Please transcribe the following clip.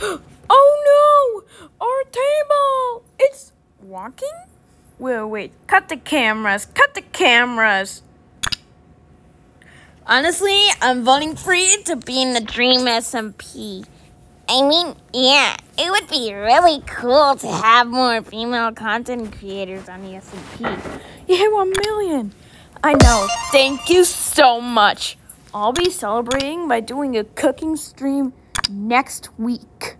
Oh no! Our table! It's walking? Wait, wait. Cut the cameras. Cut the cameras. Honestly, I'm voting for you to be in the Dream SMP. I mean, yeah, it would be really cool to have more female content creators on the SMP. You hit one million. I know. Thank you so much. I'll be celebrating by doing a cooking stream next week.